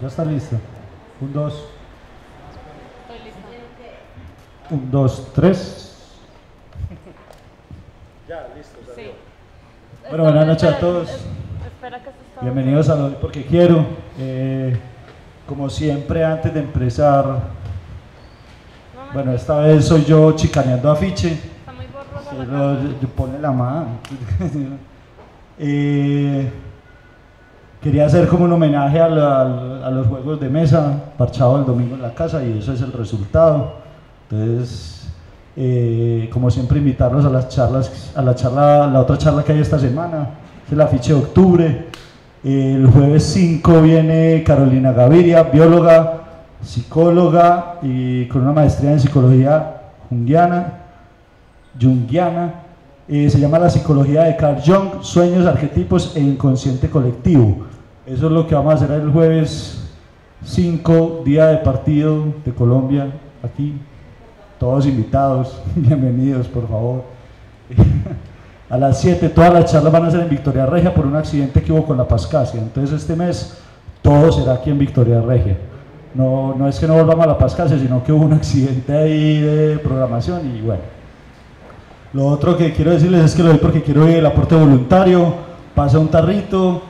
ya está listo. Un, dos. Un, dos, tres. Ya, listo, Sí. salió. Bueno, buenas noches a todos. Bienvenidos a de Porque Quiero. Eh, como siempre, antes de empezar, No, no, bueno, esta vez soy yo chicaneando afiche. Está muy yo pone la mano. Eh, quería hacer como un homenaje a, la- a los juegos de mesa, parchado el domingo en la casa, y eso es el resultado. Entonces, eh, como siempre, invitarlos a las charlas, a la charla, la otra charla que hay esta semana, es el afiche de octubre. El jueves 5 viene Carolina Gaviria, bióloga, psicóloga y con una maestría en psicología junguiana junguiana, eh, se llama La psicología de Carl Jung, sueños, arquetipos e inconsciente colectivo. Eso es lo que vamos a hacer el jueves 5, día de partido de Colombia, aquí. Todos invitados, bienvenidos, por favor. A las 7, todas las charlas van a ser en Victoria Regia por un accidente que hubo con la Pascasia. Entonces este mes todo será aquí en Victoria Regia. No, no es que no volvamos a la Pascasia, sino que hubo un accidente ahí de programación y bueno. Lo otro que quiero decirles es que lo doy porque quiero ir el aporte voluntario, pasa un tarrito,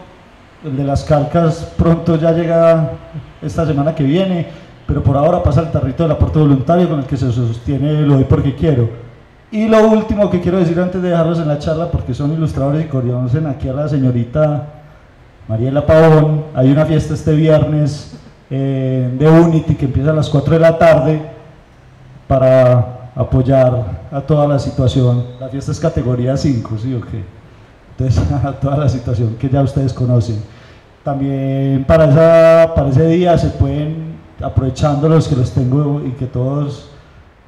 el de las calcas pronto ya llega esta semana que viene, pero por ahora pasa el tarrito del aporte voluntario con el que se sostiene lo doy porque quiero. Y lo último que quiero decir antes de dejarlos en la charla, porque son ilustradores y conocen aquí a la señorita Mariela Pavón, hay una fiesta este viernes eh, de Unity que empieza a las 4 de la tarde para apoyar a toda la situación. La fiesta es categoría 5, ¿sí o qué? Entonces, a toda la situación que ya ustedes conocen. También para, esa, para ese día se pueden, aprovechando los que los tengo y que todos,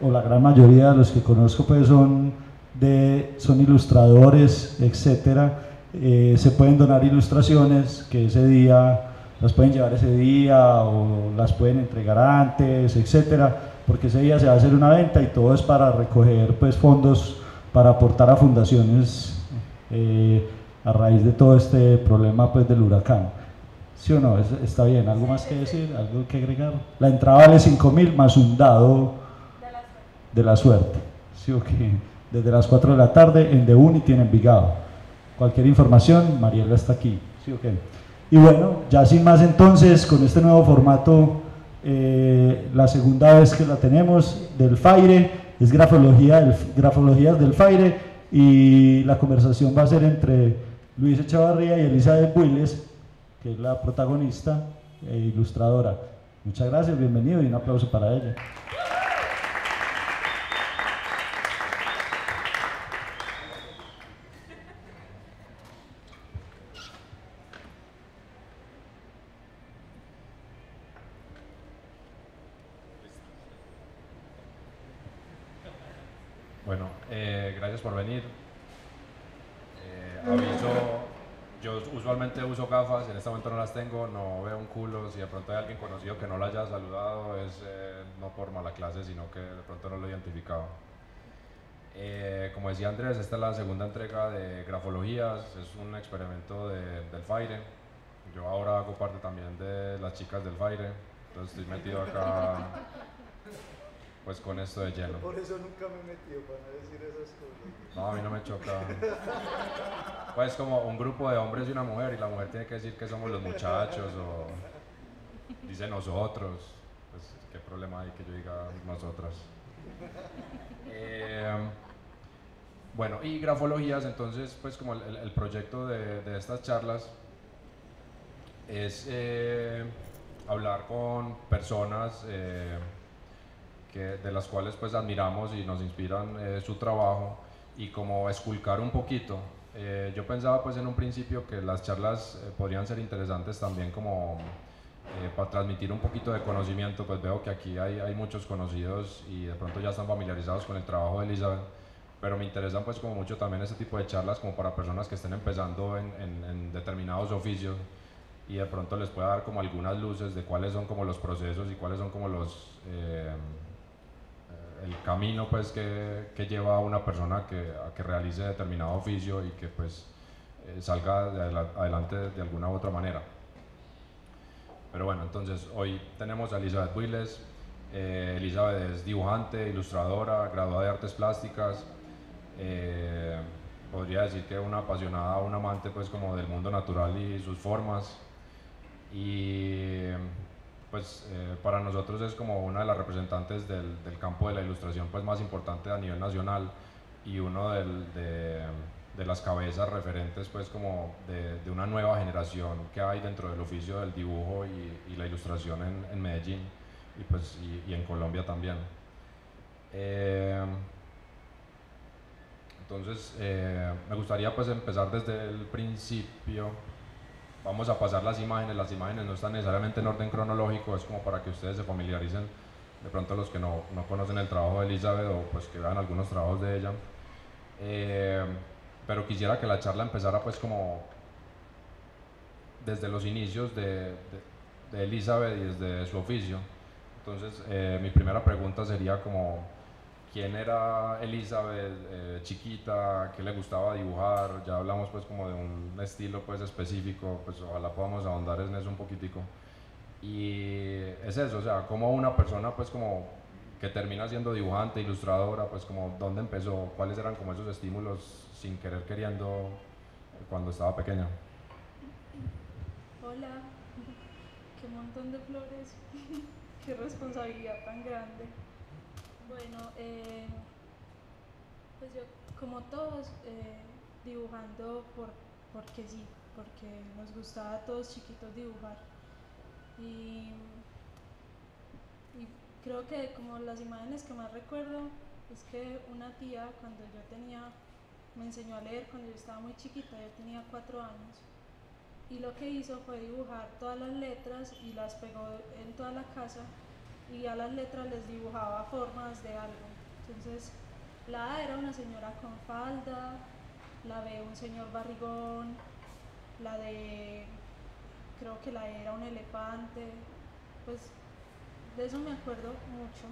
o la gran mayoría de los que conozco, pues son, de, son ilustradores, etcétera, eh, se pueden donar ilustraciones que ese día las pueden llevar ese día o las pueden entregar antes, etcétera, porque ese día se va a hacer una venta y todo es para recoger pues fondos para aportar a fundaciones eh, a raíz de todo este problema pues del huracán. ¿Sí o no? Es- Está bien, ¿algo más que decir? ¿Algo que agregar? La entrada vale 5 mil más un dado de la suerte. ¿Sí o qué? Desde las 4 de la tarde en The Unity en Envigado. Cualquier información, Mariela está aquí. ¿Sí o qué? Y bueno, ya sin más entonces, con este nuevo formato, eh, la segunda vez que la tenemos del Faire, es grafología del, grafologías del Faire, y la conversación va a ser entre Luis Echavarría y Elizabeth Builes, que es la protagonista e ilustradora. Muchas gracias, bienvenido y un aplauso para ella. Bueno, eh, gracias por venir. Eh, aviso, yo usualmente uso gafas, en este momento no tengo, no veo un culo. Si de pronto hay alguien conocido que no la haya saludado, es eh, no por mala clase, sino que de pronto no lo he identificado. Eh, como decía Andrés, esta es la segunda entrega de Grafologías, es un experimento de- del Faire. Yo ahora hago parte también de las chicas del Faire, entonces estoy metido acá pues con esto de lleno. Por eso nunca me he metido para no decir esas cosas. No, a mí no me choca. Pues como un grupo de hombres y una mujer y la mujer tiene que decir que somos los muchachos o dice nosotros. Pues qué problema hay que yo diga nosotras. Eh, bueno, y grafologías, entonces pues como el, proyecto de, de estas charlas es eh, hablar con personas eh, que, de las cuales pues admiramos y nos inspiran eh, su trabajo y como esculcar un poquito. Eh, yo pensaba pues en un principio que las charlas eh, podrían ser interesantes también como eh, para transmitir un poquito de conocimiento, pues veo que aquí hay, hay muchos conocidos y de pronto ya están familiarizados con el trabajo de Elizabeth, pero me interesan pues como mucho también ese tipo de charlas como para personas que estén empezando en, en- en determinados oficios y de pronto les pueda dar como algunas luces de cuáles son como los procesos y cuáles son como los eh, el camino pues que, que lleva a una persona que, a que realice determinado oficio y que pues eh, salga de adela- adelante de alguna u otra manera. Pero bueno, entonces hoy tenemos a Elizabeth Willes. Eh, Elizabeth es dibujante, ilustradora, graduada de artes plásticas. Eh, podría decir que una apasionada, un amante pues como del mundo natural y sus formas. Y pues eh, para nosotros es como una de las representantes del, del campo de la ilustración pues más importante a nivel nacional y uno del- de, de las cabezas referentes pues como de, de una nueva generación que hay dentro del oficio del dibujo y, y la ilustración en, en Medellín y pues y, en Colombia también. Eh, entonces eh, me gustaría pues empezar desde el principio. Vamos a pasar las imágenes, las imágenes no están necesariamente en orden cronológico, es como para que ustedes se familiaricen de pronto los que no, no conocen el trabajo de Elizabeth o pues que vean algunos trabajos de ella. Eh, pero quisiera que la charla empezara pues como desde los inicios de, de- de Elizabeth y desde su oficio. Entonces eh, mi primera pregunta sería como, ¿quién era Elizabeth eh, chiquita? ¿Qué le gustaba dibujar? Ya hablamos pues como de un estilo pues específico, pues ojalá podamos ahondar en eso un poquitico. Y es eso, o sea, como una persona pues como que termina siendo dibujante, ilustradora, pues como dónde empezó, cuáles eran como esos estímulos sin querer queriendo cuando estaba pequeña. Hola, qué montón de flores, qué responsabilidad tan grande. Bueno, eh, pues yo como todos eh, dibujando por, porque sí, porque nos gustaba a todos chiquitos dibujar. Y, y creo que como las imágenes que más recuerdo es que una tía cuando yo tenía, me enseñó a leer cuando yo estaba muy chiquita, yo tenía cuatro años y lo que hizo fue dibujar todas las letras y las pegó en toda la casa y a las letras les dibujaba formas de algo. Entonces, la A era una señora con falda, la B un señor barrigón, la D creo que la E era un elefante, pues de eso me acuerdo mucho.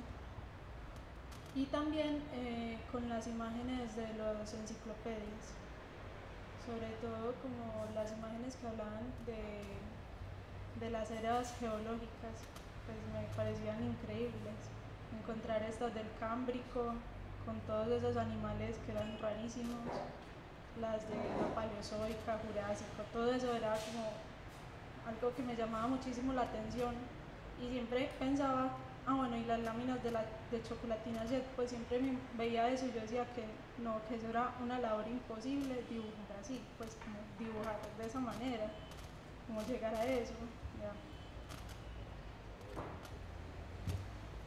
Y también eh, con las imágenes de las enciclopedias sobre todo como las imágenes que hablaban de, de las eras geológicas, pues me parecían increíbles. Encontrar estas del Cámbrico, con todos esos animales que eran rarísimos, las de la Paleozoica, Jurásico, todo eso era como algo que me llamaba muchísimo la atención y siempre pensaba, ah bueno, y las láminas de, la, de chocolatina Jet, pues siempre me veía eso y yo decía que no, que eso era una labor imposible dibujar así, pues como dibujar de esa manera, como llegar a eso, ya.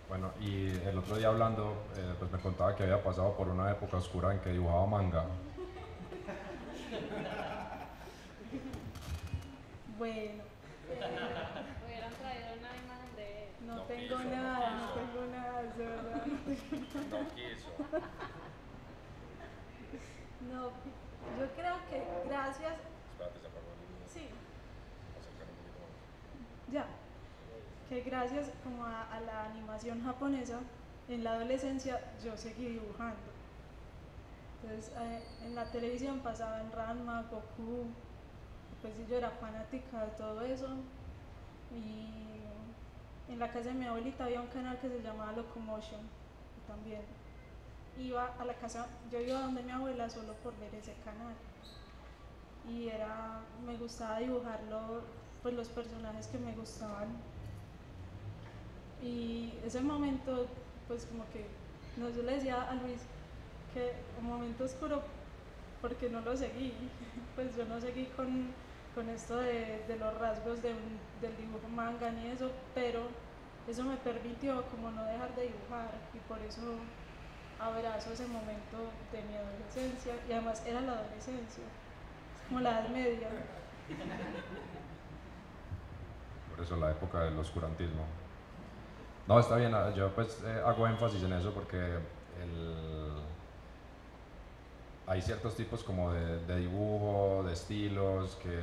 Bueno, y el otro día hablando, eh, pues me contaba que había pasado por una época oscura en que dibujaba manga. Bueno, Hubieran traído una imagen de él. no, No tengo quiso, no nada, no, quiso. tengo nada, de verdad. No quiso. No, yo creo que gracias, Espérate, se apagó el- sí, acercar un poquito más. Ya, gracias como a, a la animación japonesa, en la adolescencia yo seguí dibujando. Entonces eh, en la televisión pasaban Ranma, Goku, pues yo era fanática de todo eso. Y en la casa de mi abuelita había un canal que se llamaba Locomotion también. Iba a la casa, yo iba donde mi abuela solo por ver ese canal y era me gustaba dibujarlo pues los personajes que me gustaban y ese momento pues como que yo le decía a Luis que un momento oscuro porque no lo seguí pues yo no seguí con, con esto de, de los rasgos de del dibujo manga ni eso pero eso me permitió como no dejar de dibujar y por eso abrazo ese momento de mi adolescencia y además era la adolescencia como la edad media. Por eso la época del oscurantismo. No, está bien, ah, yo pues eh, hago énfasis en eso porque el, hay ciertos tipos como de, de, dibujo, de estilos, que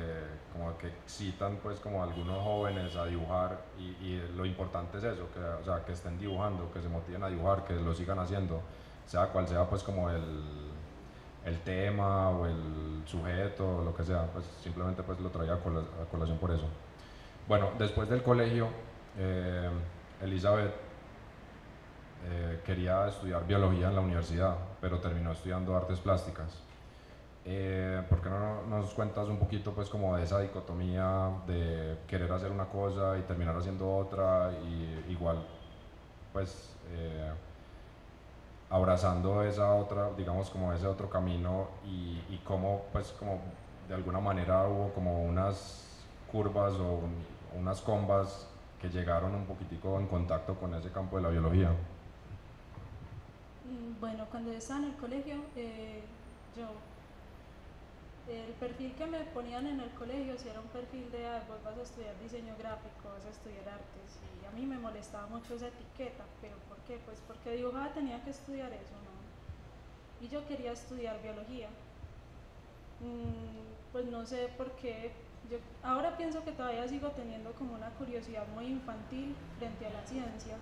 como que excitan pues como a algunos jóvenes a dibujar y, y, lo importante es eso, que, o sea, que estén dibujando, que se motiven a dibujar, que lo sigan haciendo, sea cual sea pues como el, el tema o el sujeto, o lo que sea, pues simplemente pues lo traía a, colación por eso. Bueno, después del colegio, eh, Elizabeth eh, quería estudiar biología en la universidad, pero terminó estudiando artes plásticas. Eh, ¿Por qué no nos cuentas un poquito pues como de esa dicotomía de querer hacer una cosa y terminar haciendo otra y igual pues eh, abrazando esa otra, digamos como ese otro camino y, y cómo pues como de alguna manera hubo como unas curvas o unas combas que llegaron un poquitico en contacto con ese campo de la biología. Mm, bueno, cuando estaba en el colegio, eh, yo, el perfil que me ponían en el colegio si era un perfil de, ah, vos vas a estudiar diseño gráfico, vas a estudiar artes, y a mí me molestaba mucho esa etiqueta, pero ¿por qué? Pues porque dibujaba tenía que estudiar eso, ¿no? Y yo quería estudiar biología. Mm, pues no sé por qué, yo ahora pienso que todavía sigo teniendo como una curiosidad muy infantil frente a la ciencia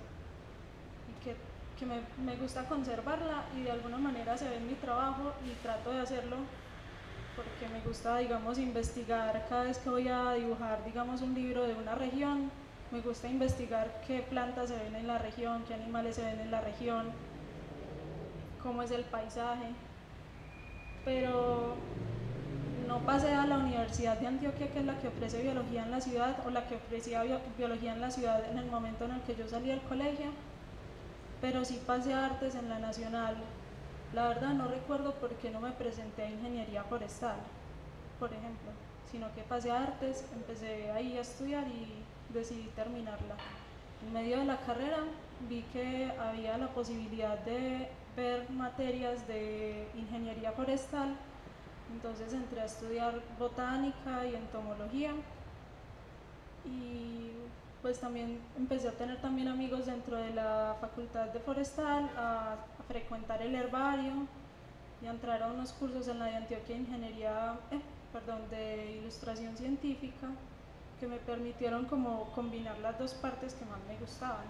y que que me, me, gusta conservarla y de alguna manera se ve en mi trabajo y trato de hacerlo porque me gusta, digamos, investigar cada vez que voy a dibujar, digamos, un libro de una región, me gusta investigar qué plantas se ven en la región, qué animales se ven en la región, cómo es el paisaje. Pero no pasé a la Universidad de Antioquia, que es la que ofrece biología en la ciudad, o la que ofrecía biología en la ciudad en el momento en el que yo salí del colegio pero sí pasé a artes en la nacional. La verdad no recuerdo por qué no me presenté a ingeniería forestal, por ejemplo, sino que pasé a artes, empecé ahí a estudiar y decidí terminarla. En medio de la carrera vi que había la posibilidad de ver materias de ingeniería forestal, entonces entré a estudiar botánica y entomología y pues también empecé a tener también amigos dentro de la facultad de forestal, a, frecuentar el herbario y a entrar a unos cursos en la de Antioquia Ingeniería, eh, perdón, de ilustración científica que me permitieron como combinar las dos partes que más me gustaban.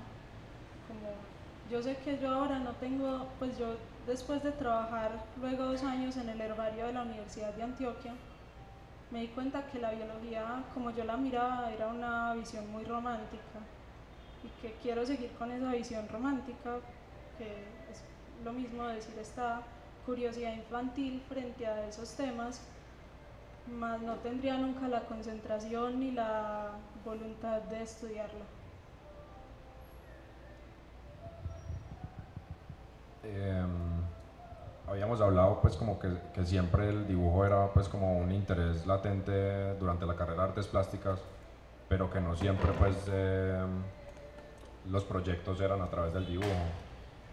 Como yo sé que yo ahora no tengo, pues yo después de trabajar luego dos años en el herbario de la Universidad de Antioquia, me di cuenta que la biología, como yo la miraba, era una visión muy romántica y que quiero seguir con esa visión romántica, que es lo mismo decir esta curiosidad infantil frente a esos temas, más no tendría nunca la concentración ni la voluntad de estudiarla. Habíamos hablado pues como que, que, siempre el dibujo era pues como un interés latente durante la carrera de artes plásticas, pero que no siempre pues eh, los proyectos eran a través del dibujo,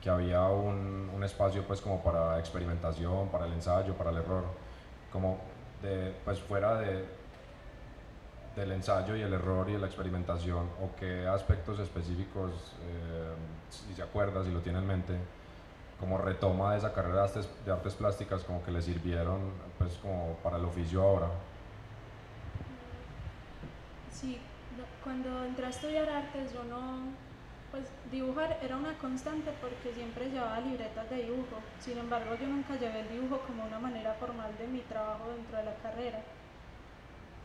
que había un, un, espacio pues como para experimentación, para el ensayo, para el error, como de, pues fuera de, del ensayo y el error y la experimentación o qué aspectos específicos, eh, si se acuerda, si lo tiene en mente, como retoma de esa carrera de artes, de artes, plásticas como que le sirvieron pues como para el oficio ahora? Sí, cuando entré a estudiar artes yo no, pues dibujar era una constante porque siempre llevaba libretas de dibujo, sin embargo yo nunca llevé el dibujo como una manera formal de mi trabajo dentro de la carrera.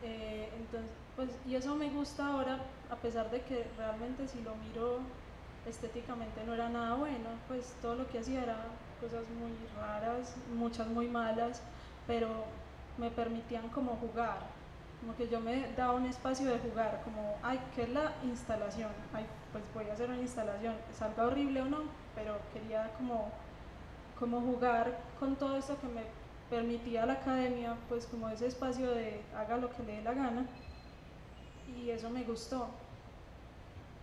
Eh, entonces, pues, y eso me gusta ahora, a pesar de que realmente si lo miro estéticamente no era nada bueno, pues todo lo que hacía era cosas muy raras, muchas muy malas, pero me permitían como jugar, como que yo me daba un espacio de jugar, como, ay, ¿qué es la instalación? Ay, pues voy a hacer una instalación, salga horrible o no, pero quería como, como jugar con todo esto que me permitía la academia, pues como ese espacio de haga lo que le dé la gana, y eso me gustó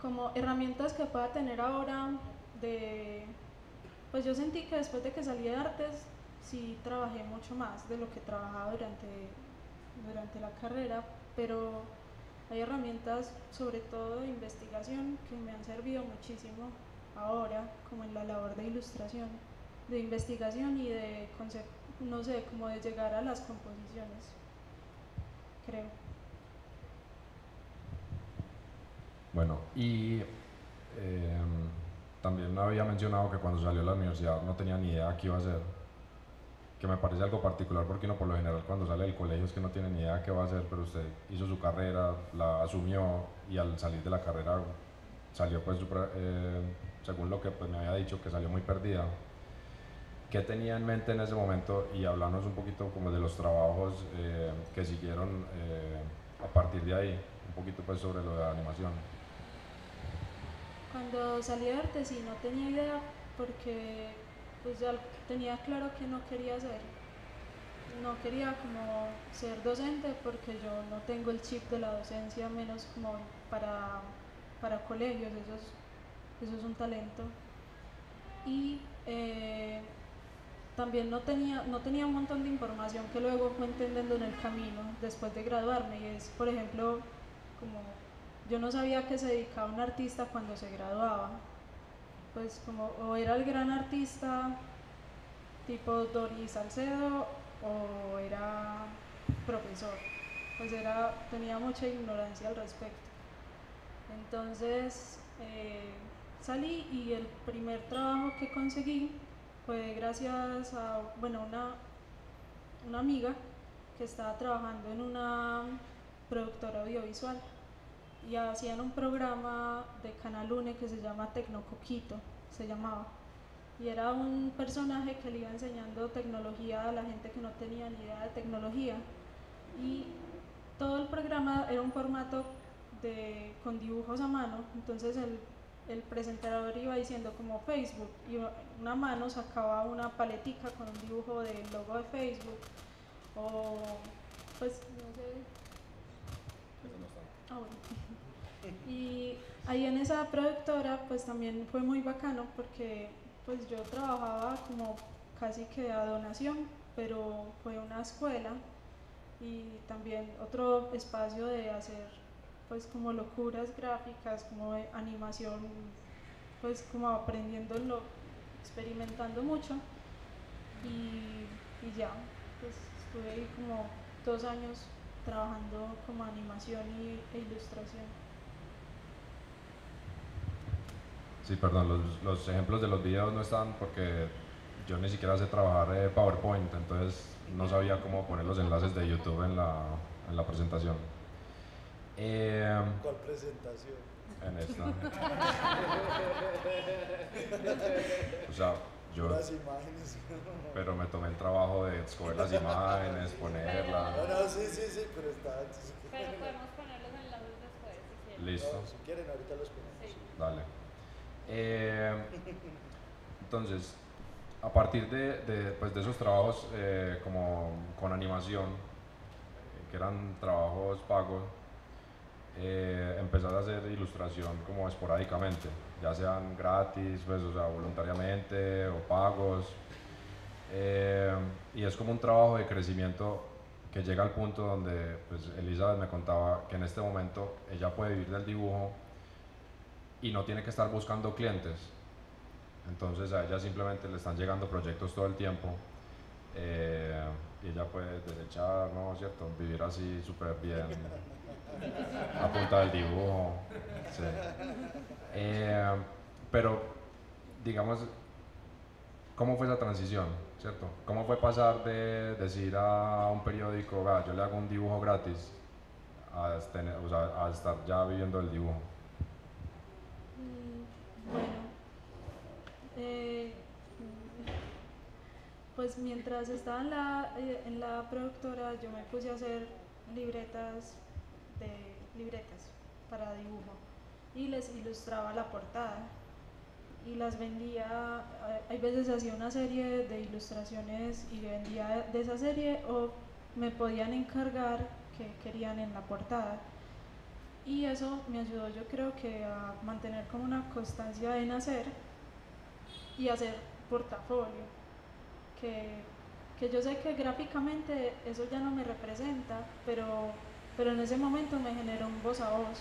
como herramientas que pueda tener ahora de, pues yo sentí que después de que salí de artes, sí trabajé mucho más de lo que trabajaba durante, durante la carrera, pero hay herramientas, sobre todo de investigación, que me han servido muchísimo ahora, como en la labor de ilustración, de investigación y de no sé, como de llegar a las composiciones, creo. Bueno, y eh, también había mencionado que cuando salió a la universidad no tenía ni idea qué iba a hacer, que me parece algo particular porque uno por lo general cuando sale del colegio es que no tiene ni idea qué va a hacer, pero usted hizo su carrera, la asumió y al salir de la carrera salió pues eh, según lo que pues, me había dicho que salió muy perdida. ¿Qué tenía en mente en ese momento? Y hablarnos un poquito como de los trabajos eh, que siguieron a partir de ahí, un poquito pues sobre lo de la animación. Cuando salí de arte no tenía idea porque pues ya tenía claro que no quería hacer. No quería como ser docente porque yo no tengo el chip de la docencia, menos como para, para colegios, eso es, eso es un talento. Y eh, también no tenía, no tenía un montón de información que luego fue entendiendo en el camino después de graduarme. Y es, por ejemplo, como yo no sabía que se dedicaba un artista cuando se graduaba. Pues como o era el gran artista tipo Doris Salcedo o era profesor. Pues era, tenía mucha ignorancia al respecto. Entonces eh, salí y el primer trabajo que conseguí fue gracias a bueno, una, una amiga que estaba trabajando en una productora audiovisual y hacían un programa de Canal UNE que se llama Tecnocoquito, se llamaba. Y era un personaje que le iba enseñando tecnología a la gente que no tenía ni idea de tecnología. Y todo el programa era un formato de, con dibujos a mano, entonces el, el presentador iba diciendo como Facebook y una mano sacaba una paletica con un dibujo del logo de Facebook o pues no sé. Ah, bueno. Y ahí en esa productora pues también fue muy bacano porque pues yo trabajaba como casi que a donación, pero fue una escuela y también otro espacio de hacer pues como locuras gráficas, como animación, pues como aprendiéndolo, experimentando mucho y, y ya, pues estuve ahí como dos años trabajando como animación y, e ilustración. Sí, perdón, los, los, ejemplos de los videos no están porque yo ni siquiera sé trabajar eh, PowerPoint, entonces no sabía cómo poner los enlaces de YouTube en la, en la presentación. Eh, ¿Cuál presentación? En esta. o sea, yo... Las imágenes. Pero me tomé el trabajo de escoger las imágenes, ponerlas. No, no, sí, sí, sí, pero está... Pero podemos poner los enlaces después, si quieren. Listo. No, si quieren, ahorita los ponemos. Sí. Dale. Eh, entonces, a partir de, pues de esos trabajos eh, como con animación, eh, que eran trabajos pagos, eh, empezar a hacer ilustración como esporádicamente, ya sean gratis, pues, o sea, voluntariamente o pagos. Eh, y es como un trabajo de crecimiento que llega al punto donde pues, Elizabeth me contaba que en este momento ella puede vivir del dibujo y no tiene que estar buscando clientes. Entonces a ella simplemente le están llegando proyectos todo el tiempo eh, y ella puede desechar, ¿no? ¿Cierto? Vivir así súper bien, a punta del dibujo. Sí. Eh, pero, digamos, ¿cómo fue esa transición? ¿Cierto? ¿Cómo fue pasar de decir a un periódico, yo le hago un dibujo gratis, a, tener, o sea, a estar ya viviendo el dibujo? Bueno, eh, pues mientras estaba en la, eh, en la productora yo me puse a hacer libretas de libretas para dibujo. Y les ilustraba la portada. Y las vendía, eh, hay veces hacía una serie de ilustraciones y vendía de esa serie o me podían encargar que querían en la portada. Y eso me ayudó yo creo que a mantener como una constancia en hacer y hacer portafolio, que, que yo sé que gráficamente eso ya no me representa, pero, pero en ese momento me generó un voz a voz.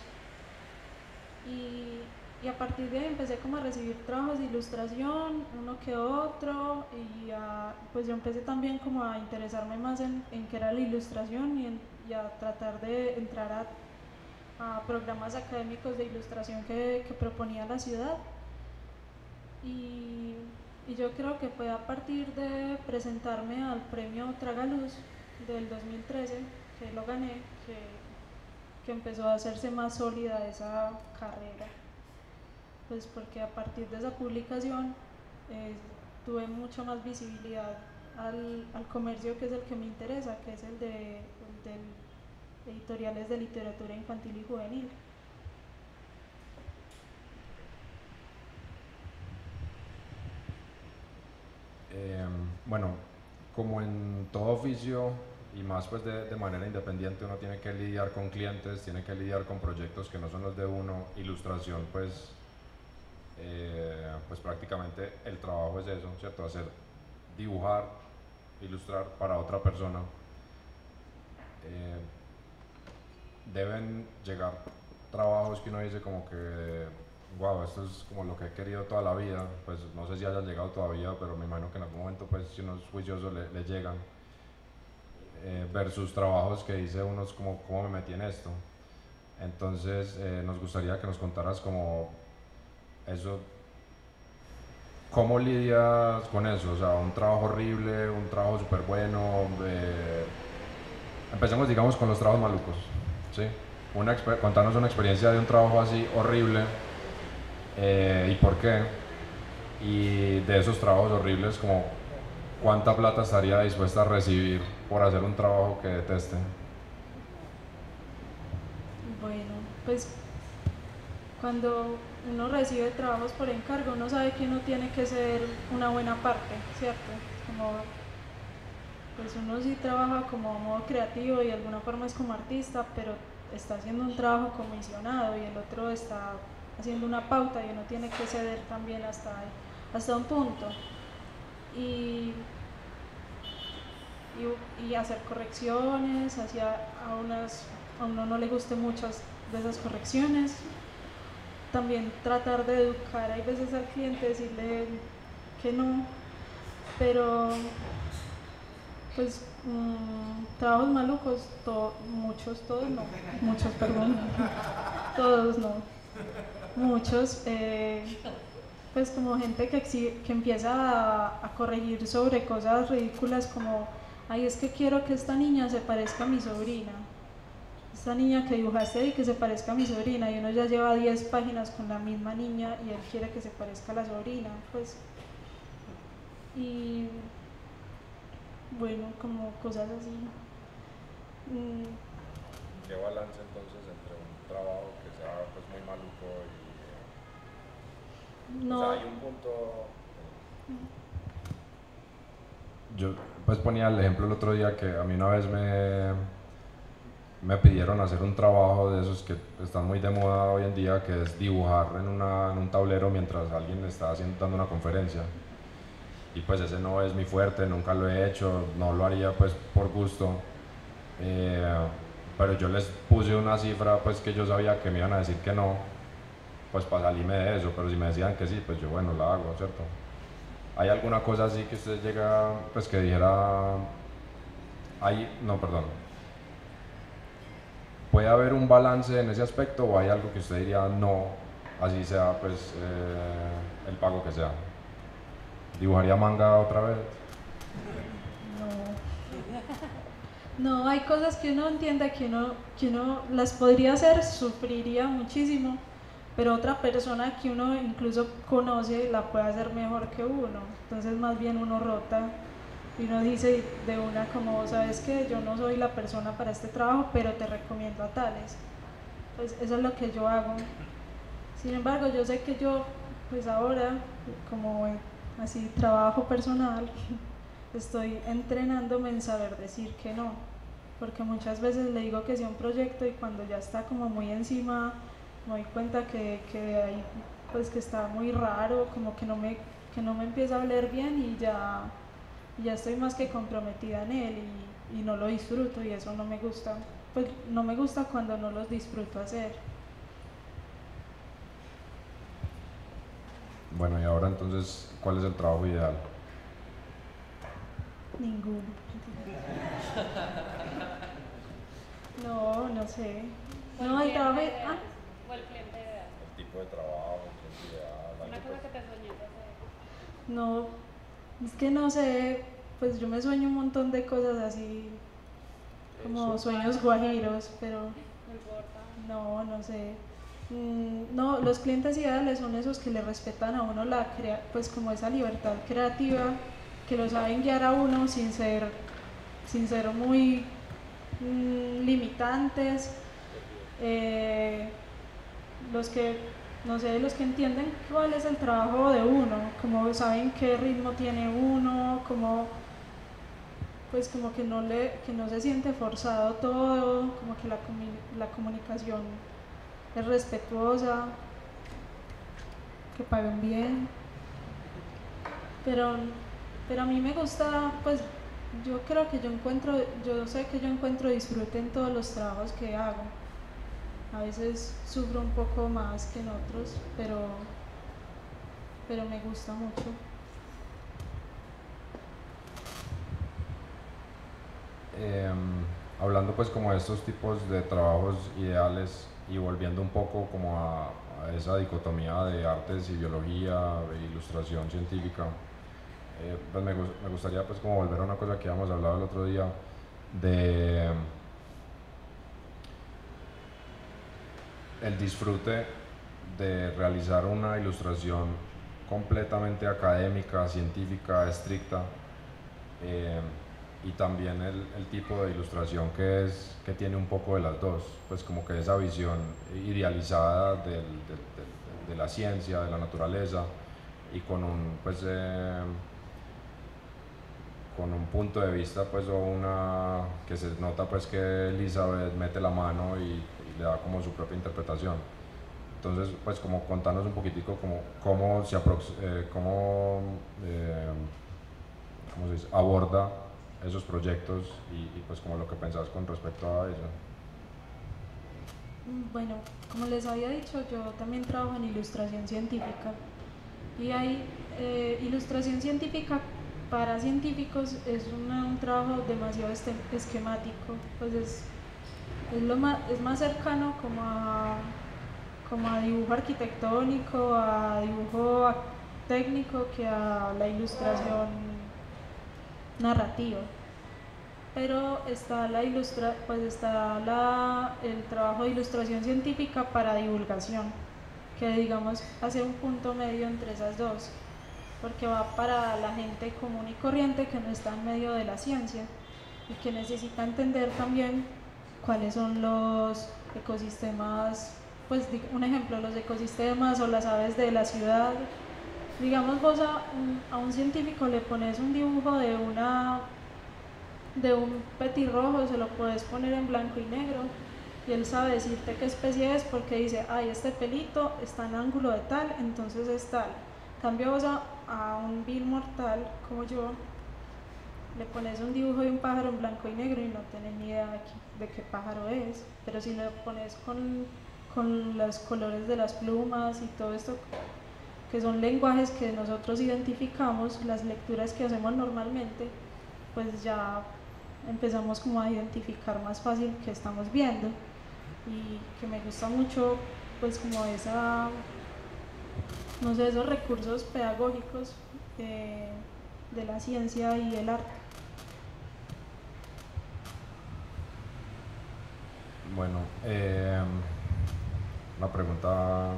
Y, y a partir de ahí empecé como a recibir trabajos de ilustración, uno que otro, y pues yo empecé también como a interesarme más en, en qué era la ilustración y, y a tratar de entrar a, a, programas académicos de ilustración que, que proponía la ciudad. Y, y, yo creo que fue a partir de presentarme al premio Tragaluz del 2013, que lo gané, que, que empezó a hacerse más sólida esa carrera pues porque a partir de esa publicación eh, tuve mucho más visibilidad al, al, comercio que es el que me interesa, que es el de, editoriales de literatura infantil y juvenil. Em, bueno, como en todo oficio y más pues de, manera independiente uno tiene que lidiar con clientes, tiene que lidiar con proyectos que no son los de uno, ilustración pues eh, pues prácticamente el trabajo es eso, ¿cierto? Hacer, dibujar, ilustrar para otra persona. Eh, deben llegar trabajos que uno dice como que, wow, esto es como lo que he querido toda la vida, pues no sé si haya llegado todavía, pero me imagino que en algún momento, pues si uno es juicioso, le, le llegan. Eh, versus trabajos que dice uno es como, ¿cómo me metí en esto? Entonces, nos gustaría que nos contaras como eso, ¿cómo lidias con eso? O sea, un trabajo horrible, un trabajo súper bueno. Eh, empecemos, digamos, con los trabajos malucos. ¿sí? Una contanos una experiencia de un trabajo así horrible eh, y por qué. Y de esos trabajos horribles, como cuánta plata estaría dispuesta a recibir por hacer un trabajo que deteste. Bueno, pues cuando uno recibe trabajos por encargo, uno sabe que uno tiene que ser una buena parte, ¿cierto? Como, pues uno sí trabaja como modo creativo y de alguna forma es como artista, pero está haciendo un trabajo comisionado y el otro está haciendo una pauta y uno tiene que ceder también hasta, hasta un punto. Y, y, hacer correcciones, hacia a, unas, a uno no le guste muchas de esas correcciones, también tratar de educar, hay veces al cliente decirle que no, pero pues mmm, trabajos malucos, muchos, todos no, muchos, perdón, todos no, muchos, eh, pues como gente que, que empieza a, corregir sobre cosas ridículas como, ay, es que quiero que esta niña se parezca a mi sobrina esta niña que dibujaste y que se parezca a mi sobrina y uno ya lleva 10 páginas con la misma niña y él quiere que se parezca a la sobrina, pues y bueno, como cosas así. Mm. ¿Qué balance entonces entre un trabajo que sea pues muy maluco y no. o sea, hay un punto yo pues ponía el ejemplo el otro día que a mí una vez me me pidieron hacer un trabajo de esos que están muy de moda hoy en día, que es dibujar en, una, en un tablero mientras alguien está haciendo, dando una conferencia. Y pues ese no es mi fuerte, nunca lo he hecho, no lo haría pues por gusto. Eh, pero yo les puse una cifra pues que yo sabía que me iban a decir que no, pues de eso, pero si me decían que sí, pues yo bueno, la hago, ¿cierto? ¿Hay alguna cosa así que usted llega, pues que dijera, hay, no, perdón, ¿Puede haber un balance en ese aspecto o hay algo que usted diría no, así sea pues eh, el pago que sea? ¿Dibujaría manga otra vez? No. No, hay cosas que uno entiende que uno, que uno las podría hacer, sufriría muchísimo, pero otra persona que uno incluso conoce la puede hacer mejor que uno. Entonces más bien uno rota y uno dice de una como, sabes que yo no soy la persona para este trabajo, pero te recomiendo a tales. Pues eso es lo que yo hago. Sin embargo, yo sé que yo, pues ahora, como así trabajo personal, estoy entrenándome en saber decir que no. Porque muchas veces le digo que sea un proyecto y cuando ya está como muy encima, me doy cuenta que, que ahí, pues que está muy raro, como que no me, que no me empieza a leer bien y ya ya estoy más que comprometida en él y, y, no lo disfruto y eso no me gusta. Pues no me gusta cuando no los disfruto hacer. Bueno, y ahora entonces, ¿cuál es el trabajo ideal? Ninguno. No, no sé. No, el cliente trabajo. ideal, Ah, O el cliente ideal. El tipo de trabajo, Una cosa pues. que te soñé hacer. no, es que no sé. Pues yo me sueño un montón de cosas así, como Eso. sueños guajiros, pero No importa. no, no sé. Mm, No, los clientes ideales son esos que le respetan a uno la crea pues como esa libertad creativa, que lo saben guiar a uno sin ser, sin ser muy mm, limitantes. Eh, los que, no sé, los que entienden cuál es el trabajo de uno, como saben qué ritmo tiene uno, como pues como que no le, que no se siente forzado todo, como que la, la comunicación es respetuosa, que paguen bien. Pero, pero a mí me gusta, pues yo creo que yo encuentro, yo sé que yo encuentro disfrute en todos los trabajos que hago. A veces sufro un poco más que en otros, pero, pero me gusta mucho. Em, hablando pues como de estos tipos de trabajos ideales y volviendo un poco como a, esa dicotomía de artes y biología e ilustración científica, eh, pues me, me gustaría pues como volver a una cosa que habíamos hablado el otro día de el disfrute de realizar una ilustración completamente académica, científica, estricta, eh, y también el, el tipo de ilustración que, es, que tiene un poco de las dos, pues como que esa visión idealizada de la ciencia, de la naturaleza, y con un, pues, eh, con un punto de vista pues o una que se nota pues que Elizabeth mete la mano y le da como su propia interpretación entonces pues como contarnos un poquitico como cómo se eh, cómo, eh, ¿cómo se dice? aborda esos proyectos y, y, pues como lo que pensás con respecto a ello Mm, Bueno, como les había dicho, yo también trabajo en ilustración científica. Y hay eh, ilustración científica para científicos es una- un trabajo demasiado esquemático, pues es, es, lo más, es más cercano como a, como a dibujo arquitectónico, a dibujo técnico que a la ilustración narrativa. Pero está la ilustra pues está la, el trabajo de ilustración científica para divulgación que digamos hace un punto medio entre esas dos porque va para la gente común y corriente que no está en medio de la ciencia y que necesita entender también cuáles son los ecosistemas pues un ejemplo los ecosistemas o las aves de la ciudad digamos vos a un, a un científico le pones un dibujo de una de un petirrojo, se lo puedes poner en blanco y negro y él sabe decirte qué especie es porque dice, ay, este pelito está en ángulo de tal, entonces es tal. Cambio vos a, a un vil mortal como yo, le pones un dibujo de un pájaro en blanco y negro y no tenés ni idea de qué, de qué pájaro es, pero si lo pones con, con los colores de las plumas y todo esto, que son lenguajes que nosotros identificamos, las lecturas que hacemos normalmente, pues ya empezamos como a identificar más fácil que estamos viendo. Y que me gusta mucho pues como esa no sé esos recursos pedagógicos eh, de la ciencia y el arte bueno eh, una pregunta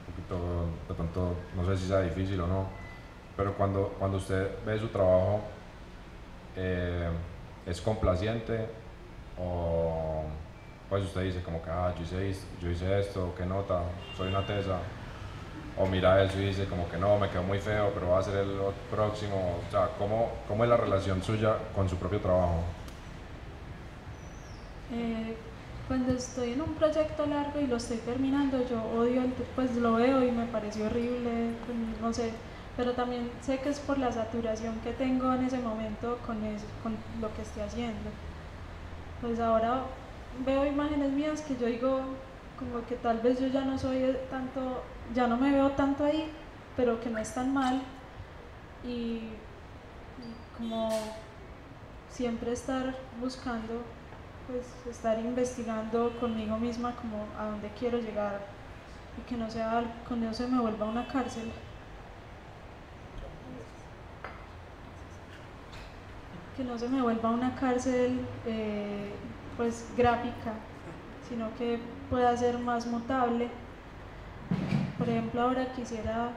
un poquito de pronto no sé si sea difícil o no pero cuando, cuando usted ve su trabajo, eh, ¿es complaciente o pues usted dice como que ah, yo, hice yo hice esto, qué nota, soy una tesa? O mira eso y dice como que no, me quedó muy feo, pero va a ser el próximo. O sea, ¿cómo, cómo es la relación suya con su propio trabajo? Eh, cuando estoy en un proyecto largo y lo estoy terminando, yo odio, pues lo veo y me parece horrible, pues, no sé, pero también sé que es por la saturación que tengo en ese momento con, eso, con lo que estoy haciendo. Pues ahora veo imágenes mías que yo digo, como que tal vez yo ya no soy tanto, ya no me veo tanto ahí, pero que no es tan mal y como siempre estar buscando, pues estar investigando conmigo misma como a dónde quiero llegar y que no sea, que no se me vuelva una cárcel. que no se me vuelva una cárcel eh, pues gráfica, sino que pueda ser más mutable. Por ejemplo, ahora quisiera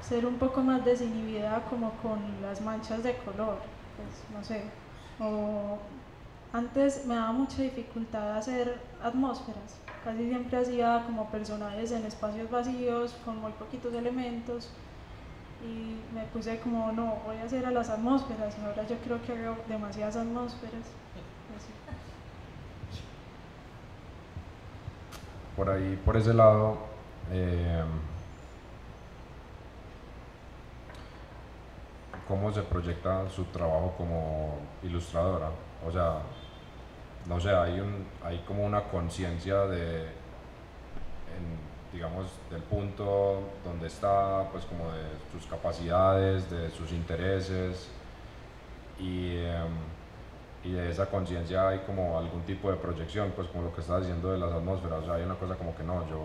ser un poco más desinhibida como con las manchas de color, pues no sé, o antes me daba mucha dificultad hacer atmósferas, casi siempre hacía como personajes en espacios vacíos, con muy poquitos elementos, y me puse como, no, voy a hacer a las atmósferas, y ahora yo creo que hago demasiadas atmósferas. Por ahí, por ese lado, eh, ¿cómo se proyecta su trabajo como ilustradora? O sea, no sé, hay, un, hay como una conciencia de, digamos, del punto donde está, pues como de sus capacidades, de sus intereses y, em, y de esa conciencia hay como algún tipo de proyección, pues como lo que estás diciendo de las atmósferas, o sea, hay una cosa como que no, yo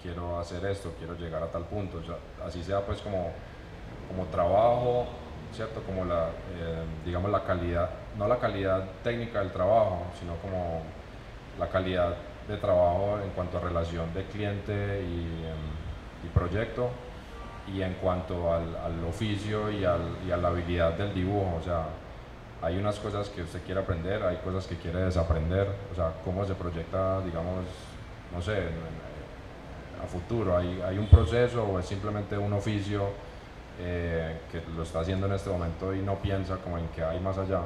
quiero hacer esto, quiero llegar a tal punto, así sea pues como, como trabajo, ¿cierto? Como la, eh, digamos, la calidad, no la calidad técnica del trabajo, sino como la calidad de trabajo en cuanto a relación de cliente y, em, proyecto y en cuanto al, oficio y, y, a la habilidad del dibujo, o sea, hay unas cosas que usted quiere aprender, hay cosas que quiere desaprender, o sea, cómo se proyecta, digamos, no sé, a futuro, hay, hay un proceso o es simplemente un oficio eh, que lo está haciendo en este momento y no piensa como en que hay más allá?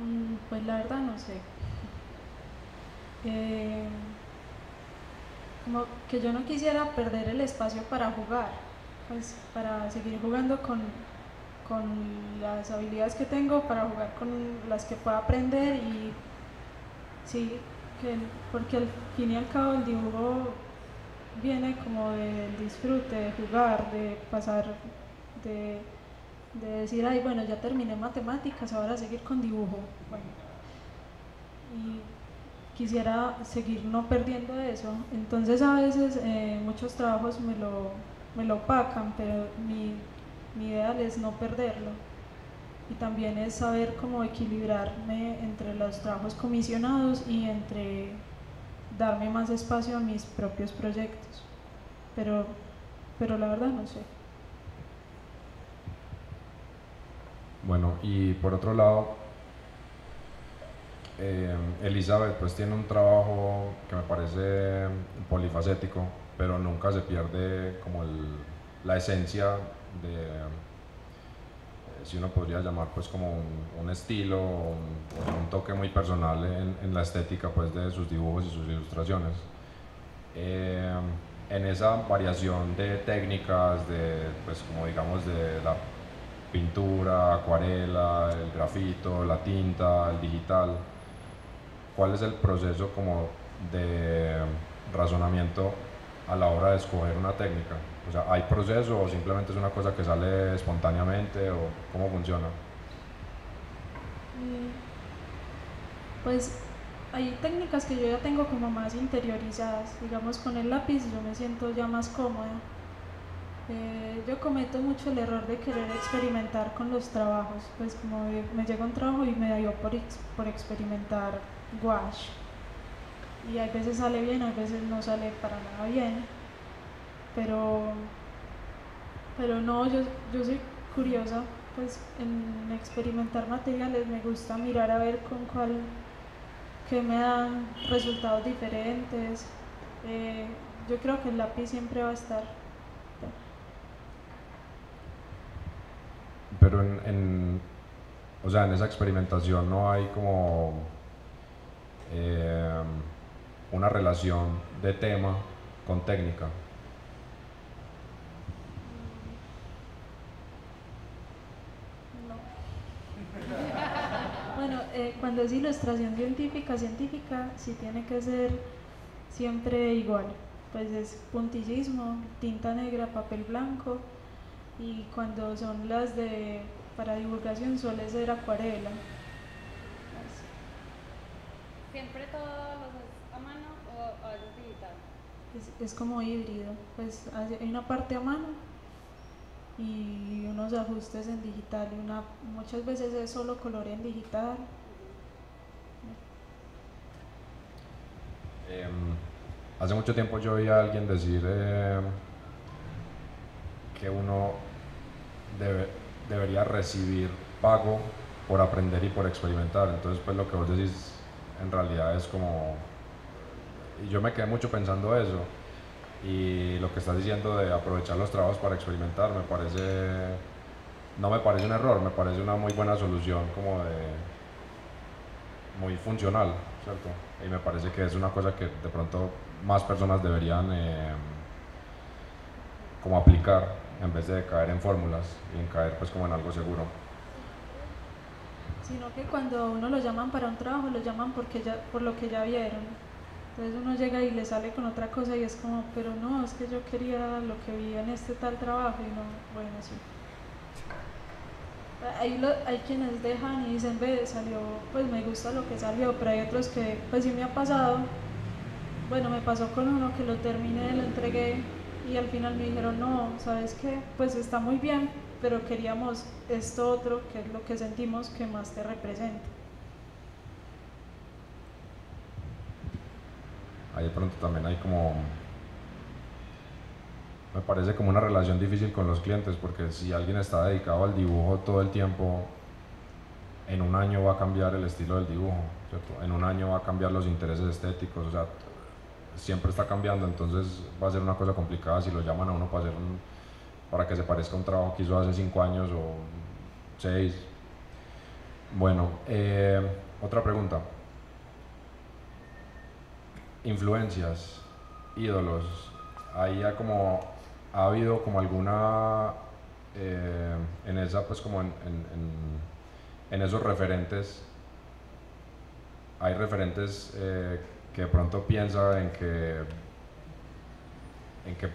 Mm, pues la verdad no sé. Eh, como que yo no quisiera perder el espacio para jugar, pues para seguir jugando con, con las habilidades que tengo, para jugar con las que pueda aprender y sí, que, porque al fin y al cabo el dibujo viene como del disfrute, de jugar, de pasar, de, decir, ay, bueno, ya terminé matemáticas, ahora seguir con dibujo. y quisiera seguir no perdiendo eso. Entonces a veces eh, muchos trabajos me lo, me lo opacan, pero mi, mi ideal es no perderlo. Y también es saber cómo equilibrarme entre los trabajos comisionados y entre darme más espacio a mis propios proyectos. Pero, pero la verdad no sé. Bueno, y por otro lado, eh, Elizabeth pues tiene un trabajo que me parece polifacético, pero nunca se pierde como el, la esencia de, si uno podría llamar pues como un, estilo o un, toque muy personal en, en, la estética pues de sus dibujos y sus ilustraciones. Eh, en esa variación de técnicas, de pues como digamos de la pintura, acuarela, el grafito, la tinta, el digital, ¿cuál es el proceso como de razonamiento a la hora de escoger una técnica? O sea, ¿hay proceso o simplemente es una cosa que sale espontáneamente o cómo funciona? Mm, pues hay técnicas que yo ya tengo como más interiorizadas. Digamos, con el lápiz yo me siento ya más cómoda. Eh, yo cometo mucho el error de querer experimentar con los trabajos. Pues como me llega un trabajo y me dio por, por experimentar gouache. Y a veces sale bien, a veces no sale para nada bien pero, pero no, yo, yo soy curiosa, pues en experimentar materiales me gusta mirar a ver con cuál, que me dan resultados diferentes. Eh, yo creo que el lápiz siempre va a estar. Pero en, en o sea, en esa experimentación no hay como eh, una relación de tema con técnica. Eh, cuando es ilustración científica, científica, sí tiene que ser siempre igual. Pues es puntillismo, tinta negra, papel blanco y cuando son las de para divulgación suele ser acuarela. Así. ¿Siempre todo lo haces a mano o a veces digital? Es, es como híbrido, pues hay hay una parte a mano y unos ajustes en digital y una, muchas veces es solo color en digital. Em, hace mucho tiempo yo oí a alguien decir em, que uno debe- debería recibir pago por aprender y por experimentar. Entonces, pues lo que vos decís en realidad es como... Y yo me quedé mucho pensando eso. Y lo que estás diciendo de aprovechar los trabajos para experimentar me parece... No me parece un error, me parece una muy buena solución como de... Muy funcional, ¿cierto? Y me parece que es una cosa que de pronto más personas deberían eh, como aplicar en vez de caer en fórmulas y en caer pues como en algo seguro. Sino que cuando uno lo llaman para un trabajo, lo llaman porque ya, por lo que ya vieron. Entonces uno llega y le sale con otra cosa y es como, pero no, es que yo quería lo que vi en este tal trabajo y no, bueno, sí. Hay, hay quienes dejan y dicen, ve, salió, pues me gusta lo que salió, pero hay otros que, pues sí me ha pasado. Bueno, me pasó con uno que lo terminé, lo entregué y al final me dijeron, no, ¿sabes qué? Pues está muy bien, pero queríamos esto otro, que es lo que sentimos que más te representa. Ahí de pronto también hay como... Me parece como una relación difícil con los clientes porque si alguien está dedicado al dibujo todo el tiempo, en un año va a cambiar el estilo del dibujo, ¿cierto? En un año va a cambiar los intereses estéticos, o sea, siempre está cambiando, entonces va a ser una cosa complicada si lo llaman a uno para, hacer un- para que se parezca a un trabajo que hizo hace cinco años o seis. Bueno, eh, otra pregunta. Influencias, ídolos, ahí ya como ha habido como alguna eh, en esa pues como en, en- esos referentes hay referentes eh, que de pronto piensa en que en que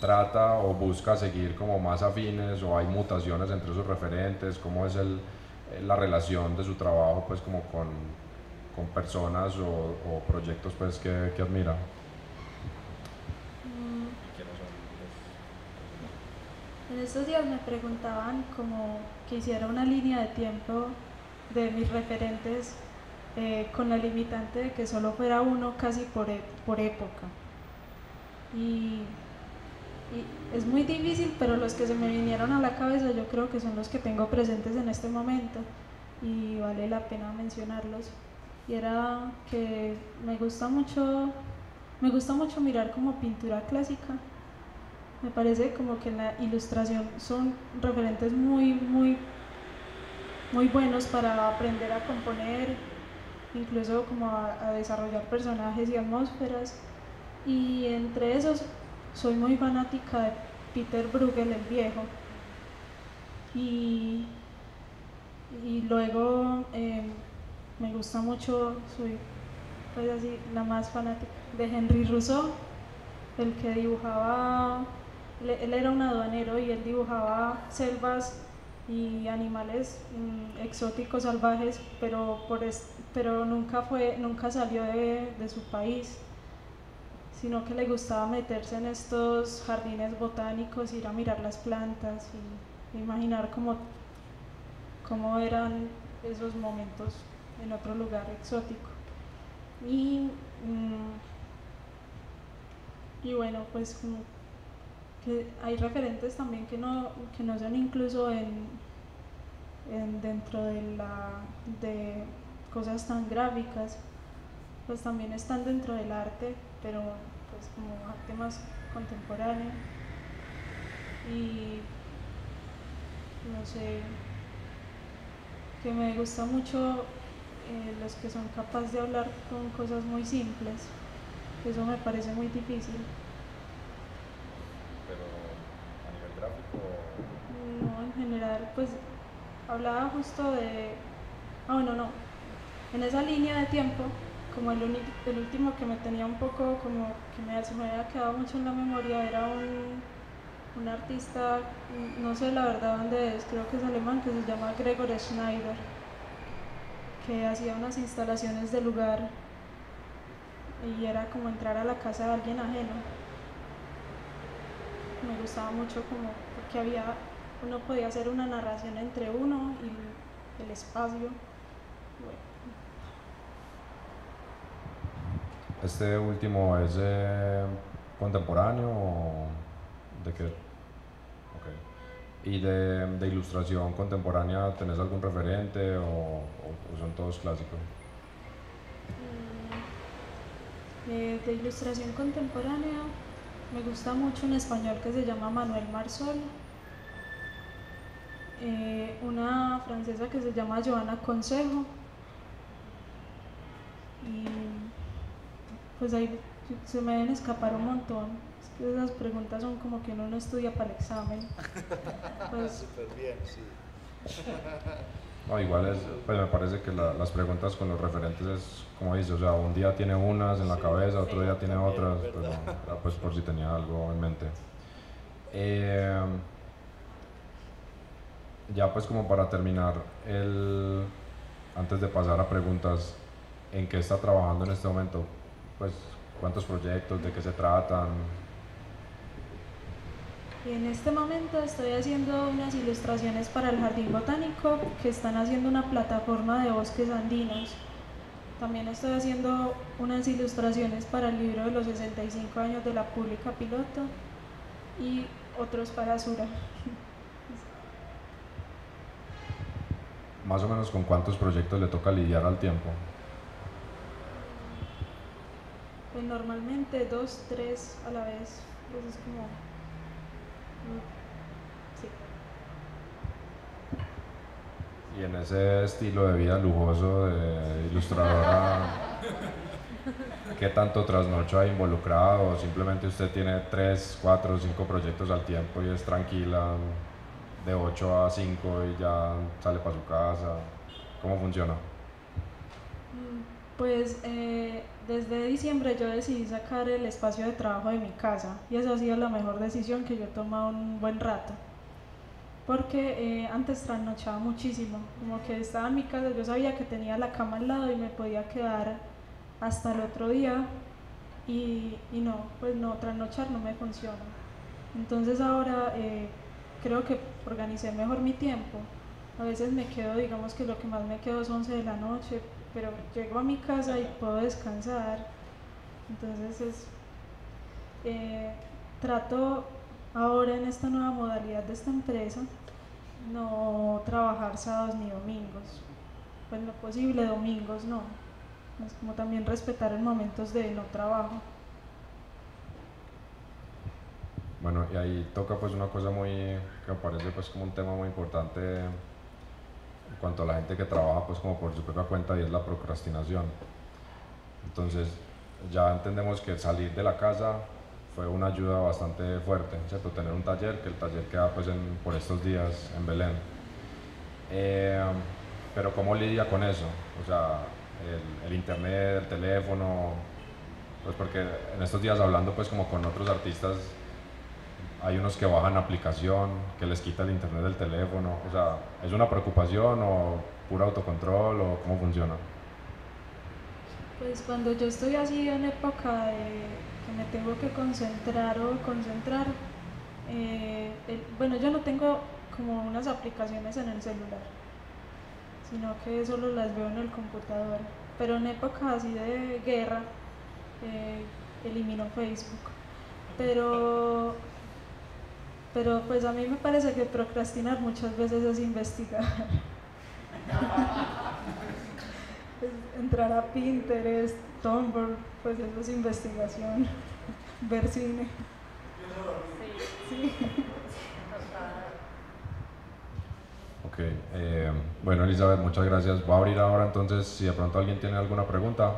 trata o busca seguir como más afines o hay mutaciones entre esos referentes, cómo es el, eh, la relación de su trabajo pues como con, con personas o, o proyectos pues que, que admira. En estos días me preguntaban como que hiciera una línea de tiempo de mis referentes eh, con la limitante de que solo fuera uno casi por, e- por época. Y, y es muy difícil, pero los que se me vinieron a la cabeza yo creo que son los que tengo presentes en este momento y vale la pena mencionarlos. Y era que me gusta mucho, me gusta mucho mirar como pintura clásica me parece como que en la ilustración son referentes muy, muy, muy buenos para aprender a componer, incluso como a, desarrollar personajes y atmósferas. Y entre esos soy muy fanática de Peter Bruegel el viejo. Y, y luego eh, me gusta mucho, soy pues así la más fanática de Henry Rousseau, el que dibujaba él, era un aduanero y él dibujaba selvas y animales mm, exóticos salvajes, pero, pero nunca, fue, nunca salió de, su país, sino que le gustaba meterse en estos jardines botánicos, ir a mirar las plantas y imaginar cómo, cómo eran esos momentos en otro lugar exótico. Y, mm, bueno, pues que hay referentes también que no, que no son incluso en, en dentro de la de cosas tan gráficas, pues también están dentro del arte, pero pues como arte más contemporáneo. Y no sé, que me gusta mucho eh, los que son capaces de hablar con cosas muy simples, eso me parece muy difícil. Pero a nivel gráfico... No, en general, pues hablaba justo de. Ah, bueno, no. en esa línea de tiempo, como el, último que me tenía un poco, como que me, se me había quedado mucho en la memoria, era un, un artista, no sé la verdad dónde es, creo que es alemán, que se llama Gregor Schneider, que hacía unas instalaciones de lugar y era como entrar a la casa de alguien ajeno. Me gustaba mucho como porque había, uno podía hacer una narración entre uno y el espacio. ¿Este último es eh, contemporáneo o de qué? ¿Y de, de, ilustración contemporánea tenés algún referente o, o son todos clásicos? Eh, de ilustración contemporánea me gusta mucho un español que se llama Manuel Marsol, eh, una francesa que se llama Joana Consejo y pues ahí se me deben escapar un montón. Es que esas preguntas son como que uno no estudia para el examen. Pues, Súper bien, sí. No, igual es, pues me parece que la, las preguntas con los referentes es como dice, o sea, un día tiene unas en la cabeza, otro día tiene otras, pero pues por si tenía algo en mente. Eh, ya pues como para terminar, el, antes de pasar a preguntas, ¿en qué está trabajando en este momento? Pues, ¿cuántos proyectos? ¿De qué se tratan? En este momento estoy haciendo unas ilustraciones para el Jardín Botánico que están haciendo una plataforma de bosques andinos. También estoy haciendo unas ilustraciones para el libro de los 65 años de la pública piloto y otros para Sura. Más o menos con cuántos proyectos le toca lidiar al tiempo. Pues normalmente dos, tres a la vez. Pues es como y en ese estilo de vida lujoso de ilustradora, ¿qué tanto trasnocho ha involucrado? ¿O simplemente usted tiene 3, 4, 5 proyectos al tiempo y es tranquila de 8 a 5 y ya sale para su casa? ¿Cómo funciona? Pues eh, desde diciembre yo decidí sacar el espacio de trabajo de mi casa y esa ha sido la mejor decisión que yo he tomado un buen rato porque eh, antes trasnochaba muchísimo, como que estaba en mi casa, yo sabía que tenía la cama al lado y me podía quedar hasta el otro día y, y no, pues no, trasnochar no me funciona. Entonces ahora eh, creo que organicé mejor mi tiempo. A veces me quedo, digamos que lo que más me quedo es 11 de la noche, pero llego a mi casa y puedo descansar. Entonces es, eh, trato ahora en esta nueva modalidad de esta empresa no trabajar sábados ni domingos. Pues lo posible domingos no. Es como también respetar en momentos de no trabajo. Bueno, y ahí toca pues una cosa muy, que parece pues como un tema muy importante en cuanto a la gente que trabaja pues como por su propia cuenta y es la procrastinación. Entonces ya entendemos que salir de la casa fue una ayuda bastante fuerte, ¿cierto? Tener un taller, que el taller queda pues en, por estos días en Belén. Eh, pero ¿cómo lidia con eso? O sea, el, el, internet, el teléfono, pues porque en estos días hablando pues como con otros artistas, hay unos que bajan aplicación, que les quita el internet del teléfono, o sea, ¿es una preocupación o puro autocontrol o cómo funciona? Pues cuando yo estoy así en época de que me tengo que concentrar o concentrar, eh, bueno, yo no tengo como unas aplicaciones en el celular, sino que solo las veo en el computador. Pero en época así de guerra, eh, elimino Facebook. Pero, pero pues a mí me parece que procrastinar muchas veces es investigar. entrar a Pinterest, Tumblr, pues eso es investigación, ver cine. Sí. Ok, eh, bueno Elizabeth, muchas gracias. Voy a abrir ahora entonces, si de pronto alguien tiene alguna pregunta,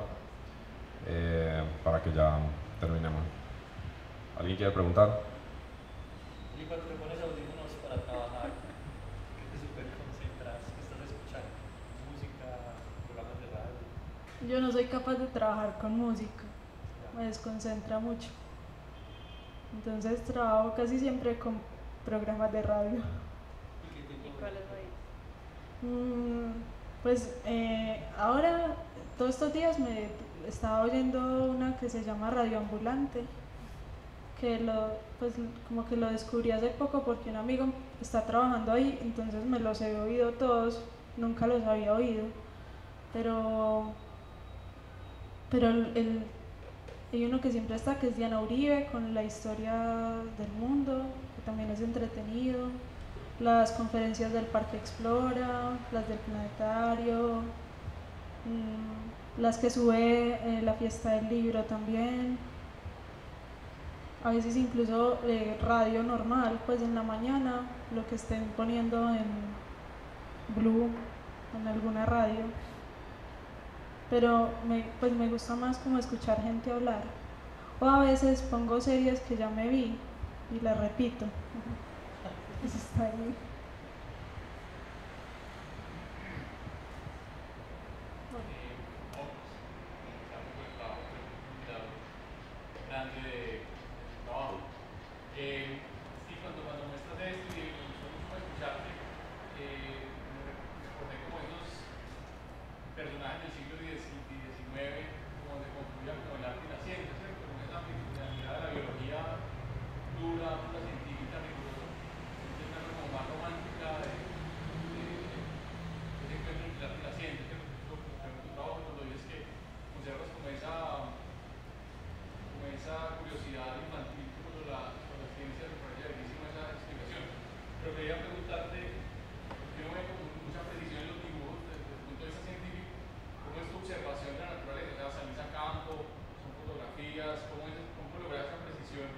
eh, para que ya terminemos. ¿Alguien quiere preguntar? ¿Y cuando te pones audífonos para trabajar, que te super concentras, que estás escuchando? ¿Música, programas de radio? yo no soy capaz de trabajar con música, me desconcentra mucho. Entonces trabajo casi siempre con programas de radio. ¿Y cuáles hay? Mm, pues eh, ahora, todos estos días me estaba oyendo una que se llama Radio Ambulante, que lo, pues como que lo descubrí hace poco porque un amigo está trabajando ahí, entonces me los he oído todos, nunca los había oído, pero, pero el, el- hay uno que siempre está, que es Diana Uribe, con la historia del mundo, que también es entretenido, las conferencias del Parque Explora, las del Planetario, mm, las que sube eh, la fiesta del libro también. A veces incluso eh, radio normal, pues en la mañana, lo que estén poniendo en Blue, en alguna radio. Pero me, pues me gusta más como escuchar gente hablar. O a veces pongo series que ya me vi y las repito. Eso está ahí. grande de trabajo. Eh, sí, cuando, cuando muestras esto y me gustó mucho escucharte, eh, me recordé como esos personajes del siglo XIX y XIX, como donde confluían como el arte y la ciencia, ¿cierto? Como esa mirada de la biología dura, pura científica, rigurosa, entonces una cosa como más romántica de, de, de ese encuentro entre el arte y la ciencia, ¿cierto? Eso, como tu trabajo, cuando dices que conservas como esa como esa curiosidad infantil por la, por la ciencia, me parece bellísima esa explicación. Pero quería preguntarte, porque uno ve como mucha precisión en los dibujos desde el punto de vista científico, ¿cómo es tu observación de la naturaleza? O sea, salís a campo, son fotografías, ¿cómo, es, cómo lograr esa precisión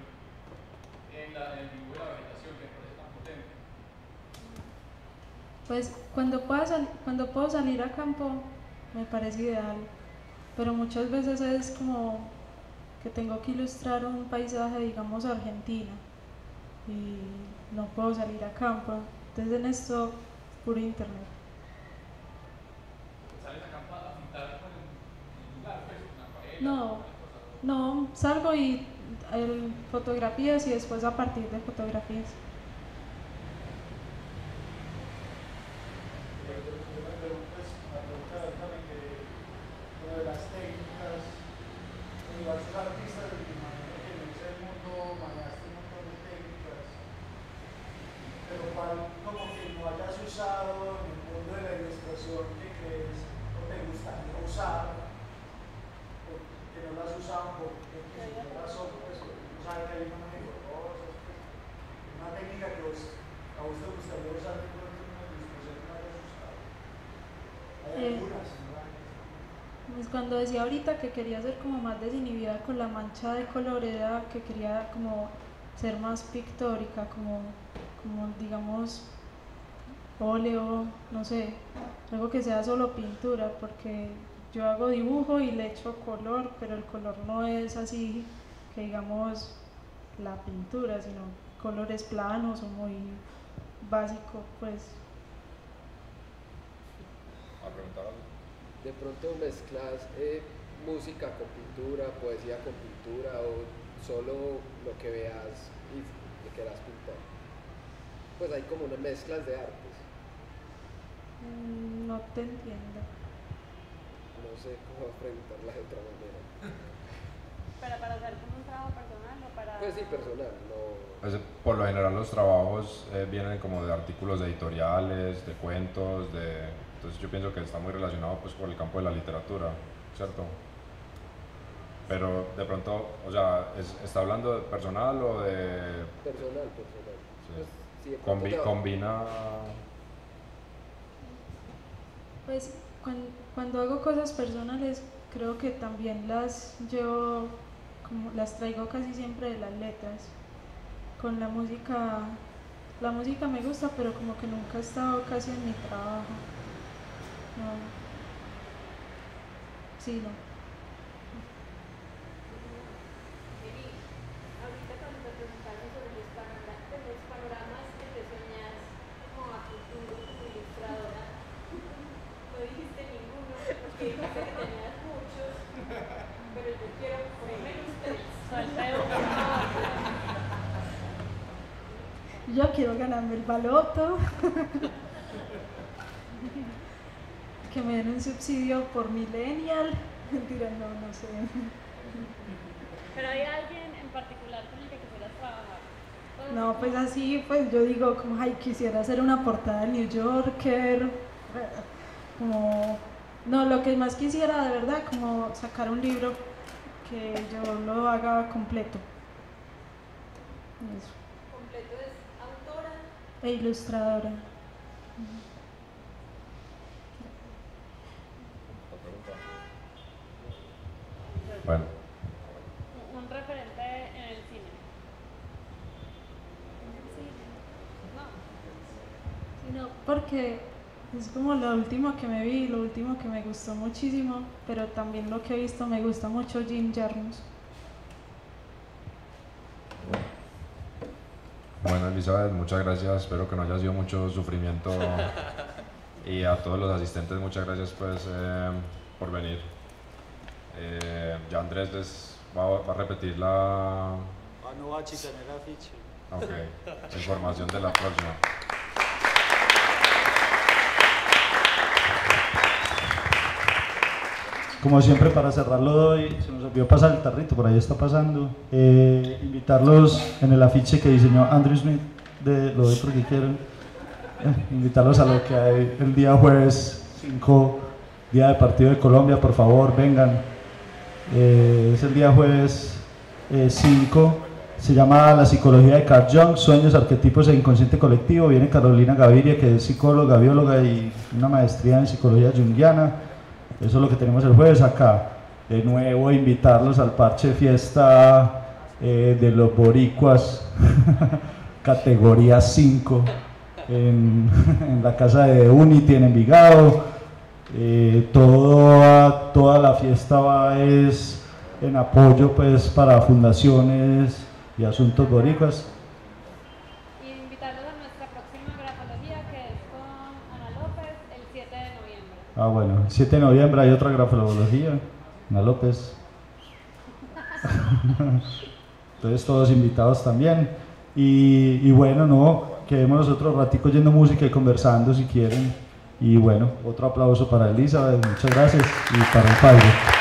en, la, en el dibujo de la vegetación que me parece tan potente? Pues cuando, pueda sal- cuando puedo salir a campo me parece ideal, pero muchas veces es como que tengo que ilustrar un paisaje, digamos, Argentina, y no puedo salir a campo. Entonces en esto, puro internet. Sales a campo a pintar con el, lugar, pues, una acuarela, No. No, salgo y el, fotografías y después a partir de fotografías. Pero yo, yo me pregunto, pues, una pregunta también que lo de las técnicas, diversos artistas, me imagino que en ese mundo manejaste un montón de técnicas, pero cuál como que no hayas usado en el mundo de la ilustración que crees o te gustaría usar, o que no las usaban por o Y razón, pues uno sabe que hay un montón de cosas, pues, una técnica que vos, a vos te gustaría usar de pronto en una ilustración que no hayas usado. Hay Eh, algunas, ¿no? Pues cuando decía ahorita que quería ser como más desinhibida con la mancha de color, era que quería como ser más pictórica, como, como digamos óleo, no sé, algo que sea solo pintura, porque yo hago dibujo y le echo color, pero el color no es así que digamos la pintura, sino colores planos o muy básico, pues. A preguntar algo. De pronto mezclas eh, música con pintura, poesía con pintura o solo lo que veas y te quieras pintar. Pues hay como unas mezclas de artes. Mm, No te entiendo. No sé cómo preguntarla de otra manera. ¿Pero para hacer como un trabajo personal o para...? Pues sí, personal, no. Pues, por lo general los trabajos eh, vienen como de artículos editoriales, de cuentos, de... Entonces yo pienso que está muy relacionado pues con el campo de la literatura, ¿cierto? Pero de pronto, o sea, es- ¿está hablando de personal o de... Personal, personal. Sí. Pues, de combina... Pues cuan- cuando, hago cosas personales, creo que también las llevo, como las traigo casi siempre de las letras. Con la música, la música me gusta, pero como que nunca ha estado casi en mi trabajo. No. Sí, no. Vení, ahorita cuando te preguntaron sobre los panoramas, los panoramas que te soñas como a futuro, como ilustradora, no dijiste ninguno, porque dijiste que tenías muchos. yo quiero ganarme el baloto. que me den un subsidio por millennial. Mentira, no, no sé. Pero hay alguien en particular con el que quisieras trabajar. No, pues así, pues yo digo, como, ay, quisiera hacer una portada del New Yorker, como, no, lo que más quisiera de verdad, como sacar un libro que yo lo haga completo. Eso. E ilustradora. Bueno, un- referente en el cine. No. Sí, no, porque es como lo último que me vi, lo último que me gustó muchísimo, pero también lo que he visto me gusta mucho Jim Jarmusch. bueno Elizabeth, muchas gracias. Espero que no haya sido mucho sufrimiento. Y a todos los asistentes, muchas gracias pues eh, por venir. Eh, ya Andrés les va, a- va a repetir la, Ah, la información de la próxima. Como siempre, para cerrarlo hoy, se nos olvidó pasar el tarrito, por ahí está pasando. Eh, invitarlos en el afiche que diseñó Andrew Smith de lo otro que quieren. Eh, invitarlos a lo que hay el día jueves 5, día de partido de Colombia, por favor, vengan. Eh, es el día jueves 5. se llama La psicología de Carl Jung, sueños, arquetipos e inconsciente colectivo. Viene Carolina Gaviria, que es psicóloga, bióloga y una maestría en psicología junguiana. Eso es lo que tenemos el jueves acá. De nuevo, invitarlos al parche fiesta eh, de los boricuas, categoría 5, en, en la casa de Unity en Envigado. Eh, toda, toda la fiesta va es en apoyo pues para fundaciones y asuntos boricuas. Y invitarlos a nuestra próxima grafología que es con Ana López el 7 de noviembre. Ah, bueno, el 7 de noviembre hay otra grafología, Ana López. Entonces todos invitados también. Y, y bueno, no, quedémonos otro ratico yendo música y conversando si quieren. Y bueno, otro aplauso para Elizabeth, muchas gracias. Y para el padre.